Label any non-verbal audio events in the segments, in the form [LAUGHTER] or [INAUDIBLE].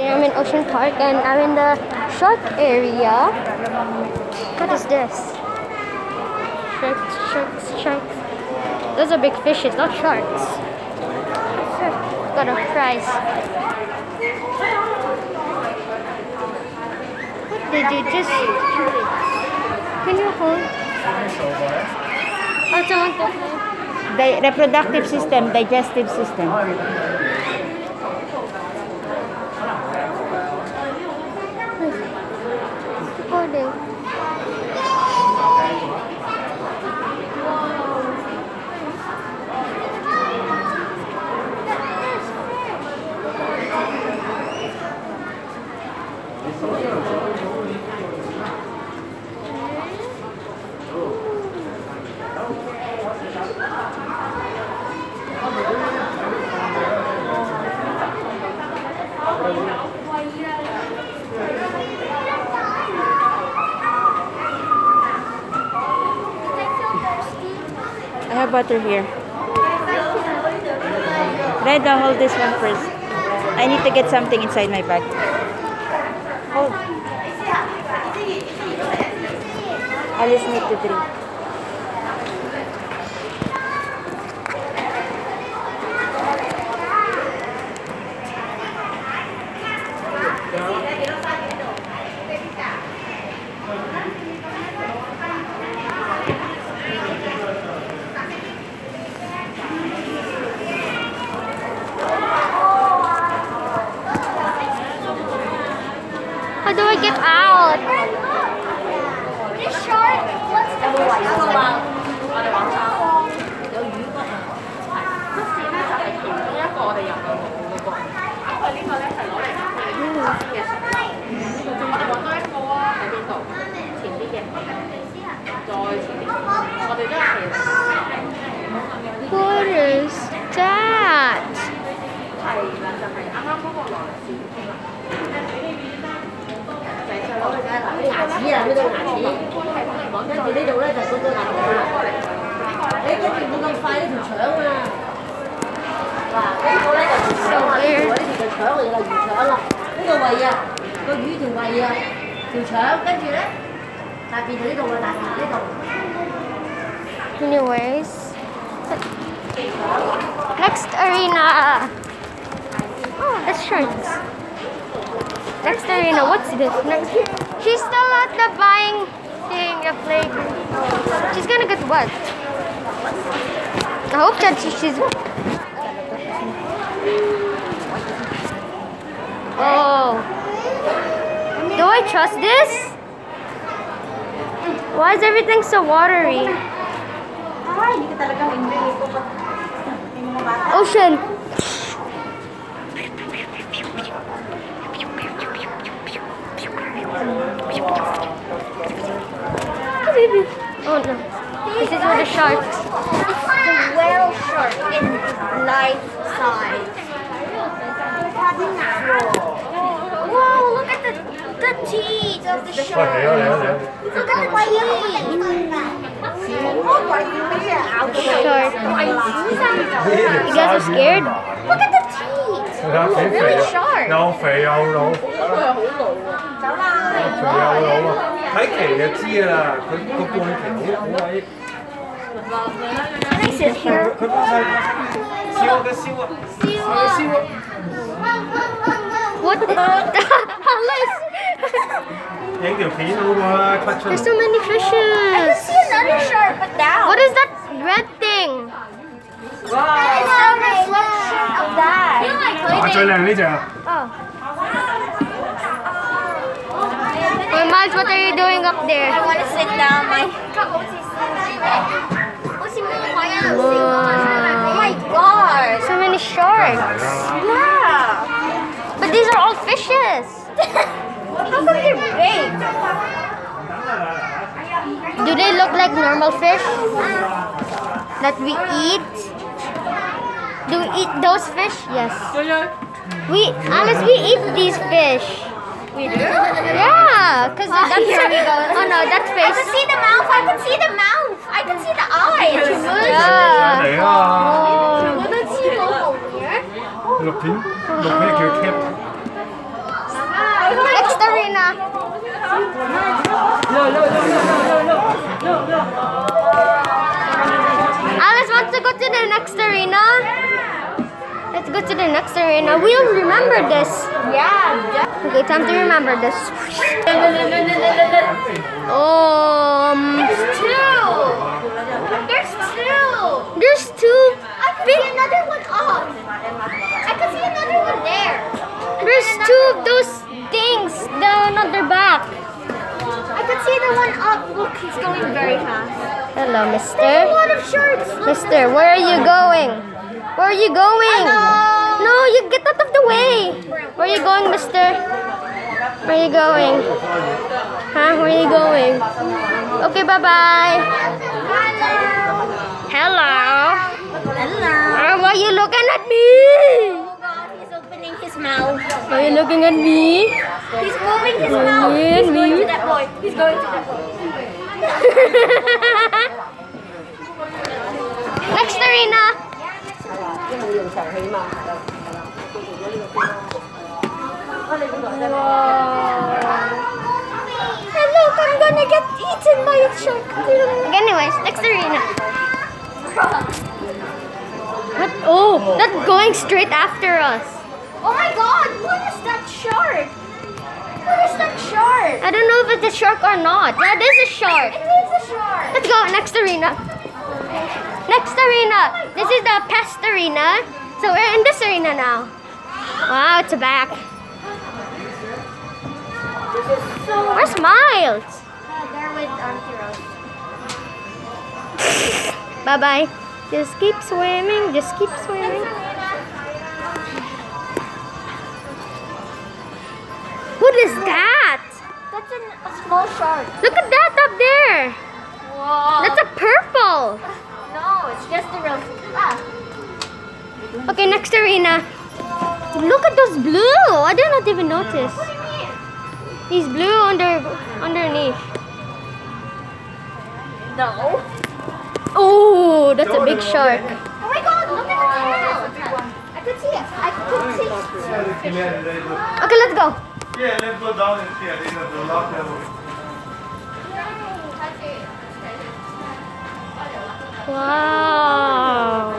There I'm in Ocean Park and I'm in the shark area. What is this? Sharks, sharks, sharks. Those are big fishes, not sharks. Got a prize. What did you just... do? Can you hold? Oh, someone. Di- reproductive system, digestive system. Holding. I butter here. Reda, hold this one first. I need to get something inside my bag. Hold. Alice need to drink. 牙齿啊，呢度牙齿，跟住呢度咧就嗰个牙啦。你跟住冇咁快呢条肠啊！嗱，呢个咧就条肠啊，呢条呢条就肠嚟㗎啦，鱼肠啦。呢个胃啊，个鱼条胃啊，条肠，跟住咧大便就呢度啦，大便呢度。 Anyways, next arena. Oh, that's sharks. Next arena. What's this? Next. What? I hope that she- she's. Oh. Do I trust this? Why is everything so watery? Ocean. Oh no. This is where the sharks. the whale shark in life size. Wow, look at the the teeth of the 喂， shark. 嚟啊嚟啊嚟啊！ Look at the teeth. Shark. You guys are scared? Look at the teeth. 你睇下几肥 Really 啊！ sharp. 又肥又老，又肥又老啊！ 睇期就知㗎啦，佢个半期好好鬼。 Can I sit here? 佢帮佢烧嘅烧啊！烧啊！ What? Alice! 影条片好过啦，cut 出 There's so many I fishes. see another shark, but down. What is that red thing? It's a reflection of that. 啊最靓呢只啊！ Well, Miles, what are you doing up there? I want to sit down. My oh my god. So many sharks. Yeah. But these are all fishes. [LAUGHS] How come they're big? Do they look like normal fish that we eat? Do we eat those fish? Yes. We, Alice, we eat these fish. We do? Yeah, because oh, that's here we go. Oh no, that's face. I can see the mouth. I can see the mouth. I can see the eyes. Yeah. Oh. 높이 높이의 결캡 엑스터리나 Alice wants to go to the next arena. Let's go to the next arena. We'll remember this. Yeah. Okay, time to remember this. Um, There's two. There's two. there's two. I can see another one up. I can see another one there. There's two of those things down on their back. I can see the one up. Look, he's going very fast. Hello, There's a mister. lot of sharks. Mister, where are you going? Where are you going? Hello. No, you get of the way. Where are you going, mister? Where are you going? Huh? Where are you going? Okay, bye-bye. Hello. Hello. Uh, why are you looking at me? Oh God, he's opening his mouth. Why are you looking at me? He's moving his Oh, mouth. yeah, He's going me. to that boy. He's going to that boy. [LAUGHS] Next arena. And look, I'm gonna get eaten by a shark. Anyways, next arena. What? Oh, that's going straight after us. Oh my God! What is that shark? What is that shark? I don't know if it's a shark or not. That is a shark. It is a shark. Let's go, next arena. Next arena. This is the pest arena. So we're in this arena now. Wow, it's a back. Where's Miles? they're with Auntie Rose. [LAUGHS] Bye bye. Just keep swimming. Just keep swimming. What is that? That's an, a small shark. Look at that up there. Whoa. That's a purple. [LAUGHS] no, it's just a rose. Ah. Okay, next arena. Look at those blue. I did not even notice. He's blue under underneath. No. Oh, that's a big shark. Oh my God! Look at the tail. I could see it. I could see. Okay, let's go. Yeah, let's go down and see. I think that's the last level. Wow.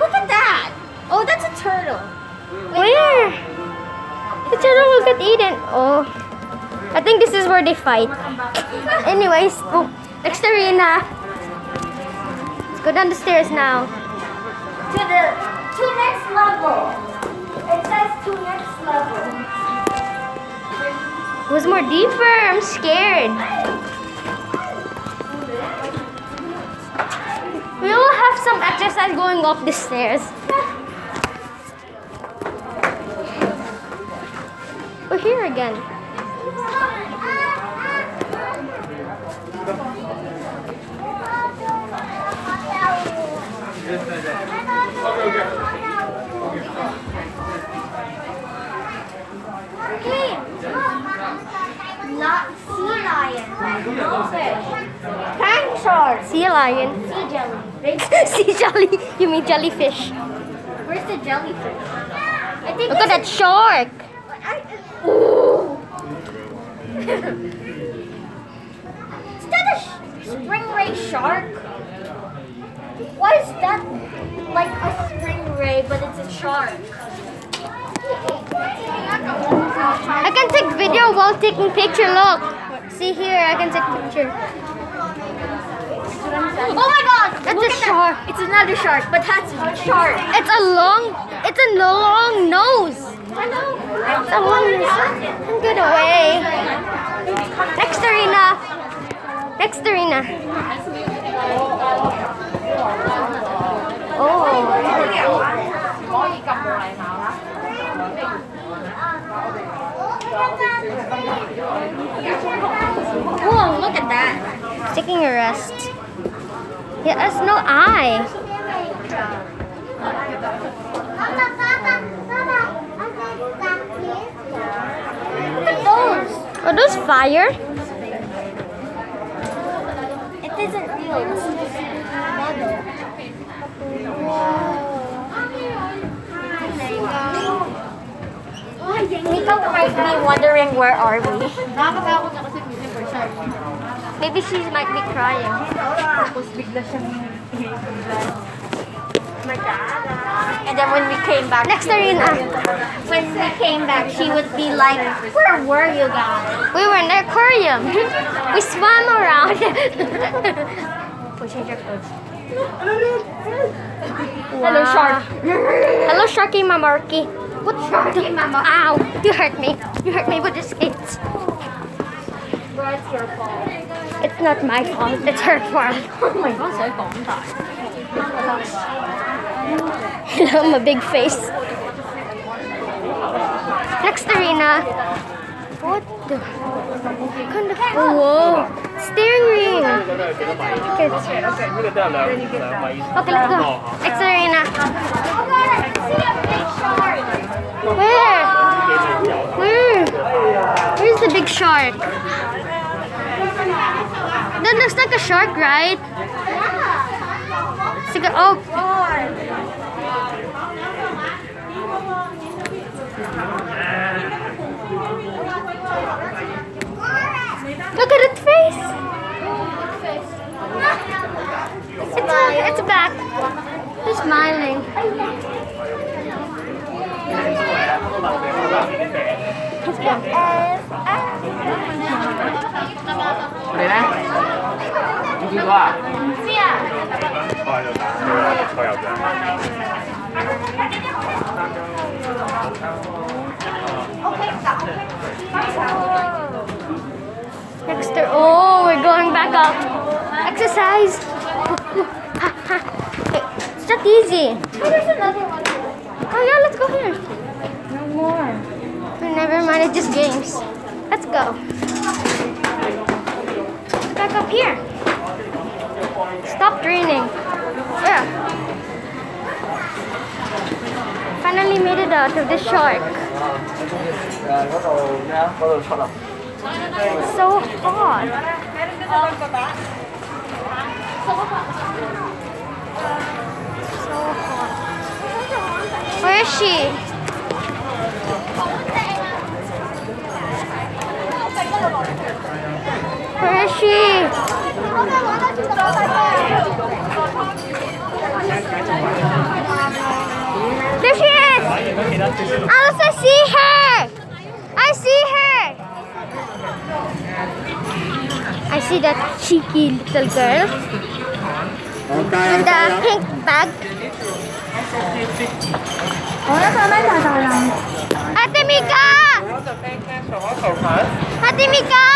Look at that. Oh, that's a turtle. Where? The turtle will get eaten. Oh. I think this is where they fight. Anyways, oh, next arena. Let's go down the stairs now. To the to next level. It says to next level. It was more deeper. I'm scared. We will have some exercise going up the stairs. We're here again. Okay. Not sea lion. No fish. Tank shark. Sea lion. Sea jelly. [LAUGHS] sea jelly. You mean jellyfish. Where's the jellyfish? I think Look at that shark. Ooh. [LAUGHS] is that a sh- spring ray shark? Why is that like a spring ray, but it's a shark? I can take video while taking picture. Look. See here, I can take picture. Oh my god! That's Look a at that. shark. It's another shark, but that's a shark. It's a long, it's a long nose. I know. It's a long nose. Get away. Next arena. Next arena. Oh. Whoa, look at that. Taking a rest. He has no eye. At those. Are those fire? It isn't real. It's just model. Mika might be wondering where are we. Maybe she might be crying. And then when we came back, Next arena. when we came back, she would be like, "Where were you guys?" We were in the aquarium. [LAUGHS] We swam around. we changed our clothes. Hello, shark. Hello, Sharky Mamarky. What? Sharky [LAUGHS] Mama. Ow! You hurt me. You hurt me with the skates. It's your fault. It's not my fault. It's her fault. Oh my god, so [LAUGHS] I'm a big face. Next arena. What the? Kind of. Whoa! Steering wheel. Okay, okay, let's go. Next arena. Where? Where? Where's the big shark? That looks like a shark, right? It's like a, oh. Look at its face. It's, a, it's back. It's smiling. Next oh, we're going back up. Exercise. [LAUGHS] it's not easy. Oh, there's another one. Oh yeah, let's go here. No more. Oh, never mind, it's just games. Let's go. Back up here. Stop draining. Yeah. Finally made it out of the shark. It's so hot. So hot. Where is she? Where is she? There she is! Alice, I see her! I see her! I see that cheeky little girl with the pink bag. Ate Mika! Ate Mika!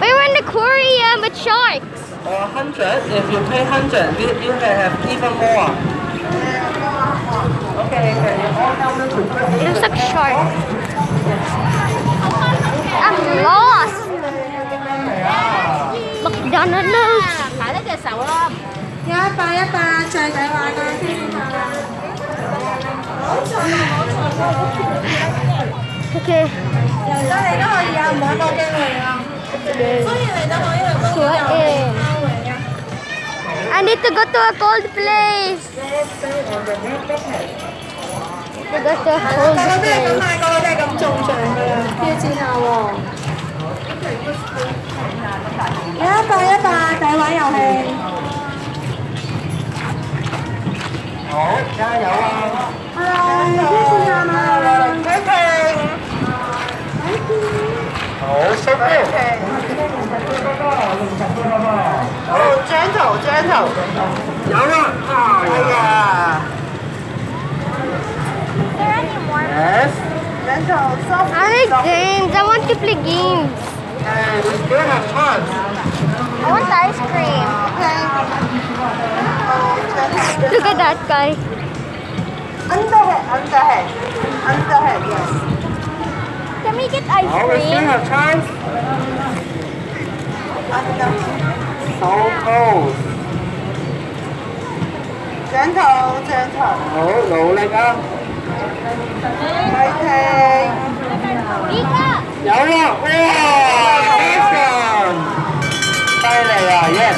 We were in the aquarium with sharks. Or 100, if you pay 100, you, you can have even more. Okay, okay. It looks like a shark. I'm lost. McDonald's. 摆呢只手咯。有一百一百仔仔玩嘅天下。 Okay. 嚟都可以啊，唔好多机会啊。 Sure is. I need to go to a cold place. To go to a cold place. Yeah, bye, bye. Tại quán dầu hàng. Ủa, à? sao vậy? Hello, this is Anna. Alright. Oh, yeah. Is there any more? Yes. I like games. I want to play games. Hey, we still have fun. I want ice cream. Look at that guy. Under head, under head. Under head, yes. Can we get ice cream? Oh, we still have time. So close. chẳng thầu chẳng thầu ngủ ngủ lên đó. Mày thề nhậu luôn. Wow. Tay này rồi yes.